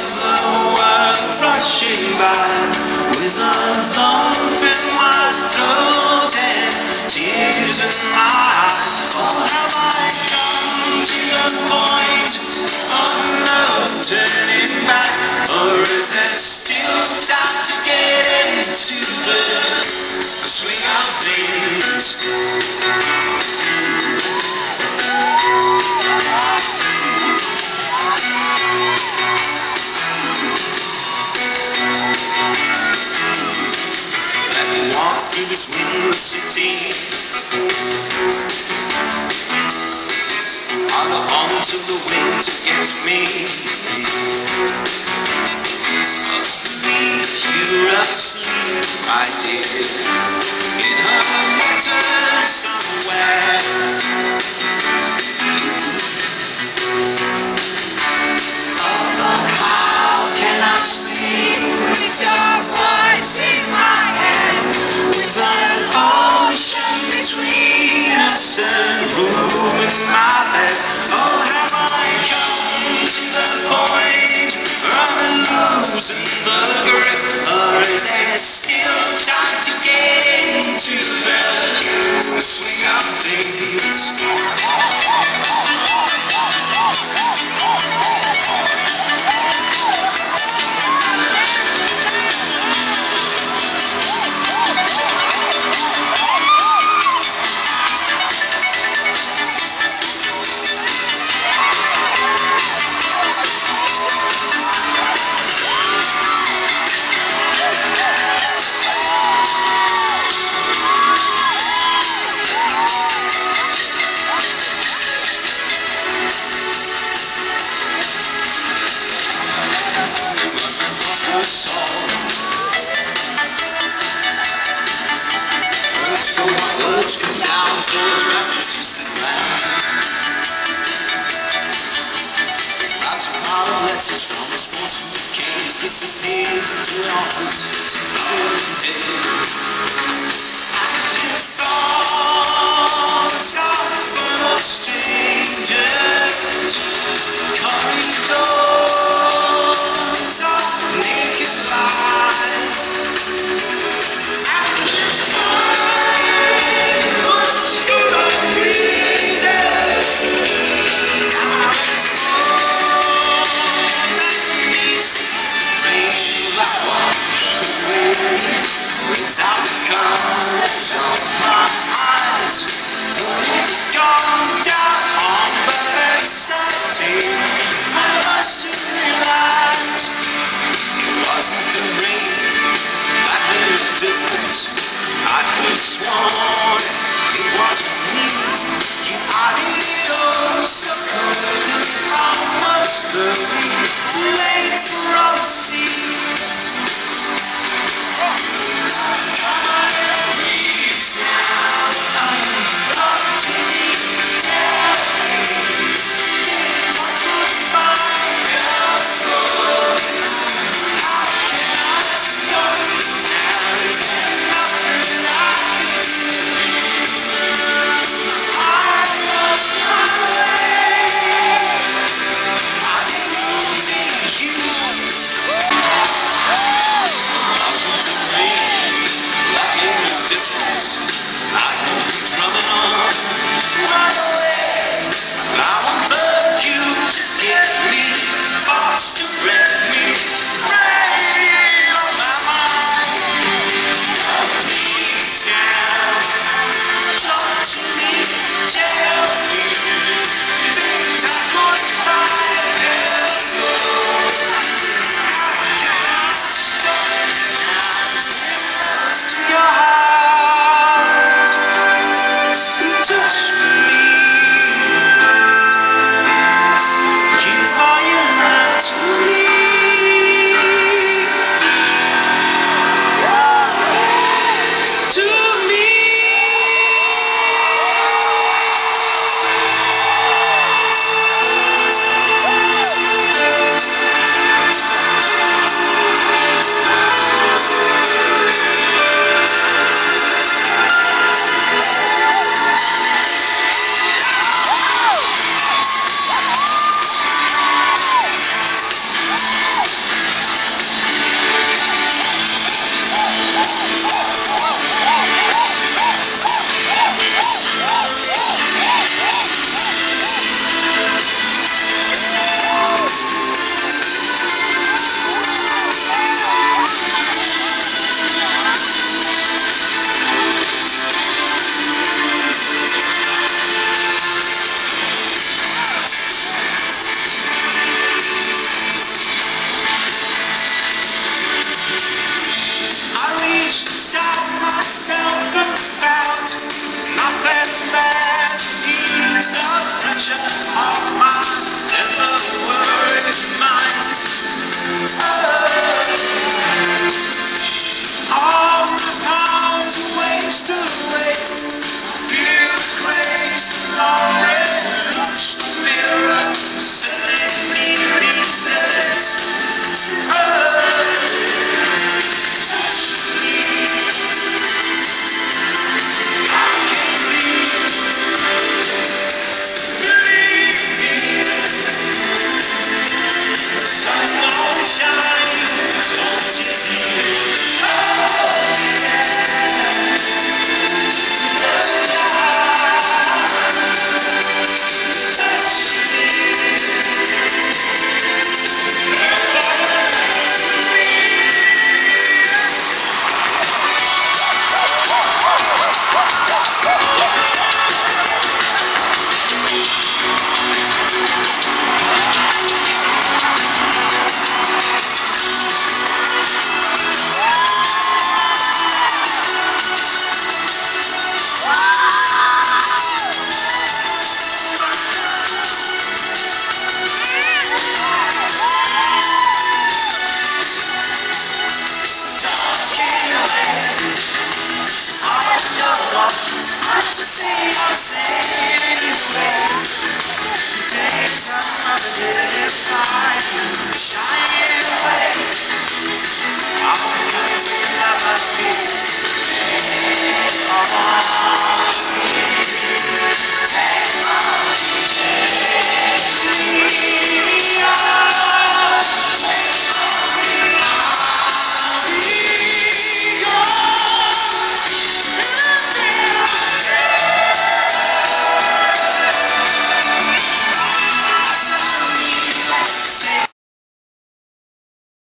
the world rushing by throat and tears in my eyes have I come to the point of no turning back Or is there still time to get into the swing of things? in this city. On the arms of the wind to get me Asleep, you're asleep, my dear In her Still trying to get it. Pressure of my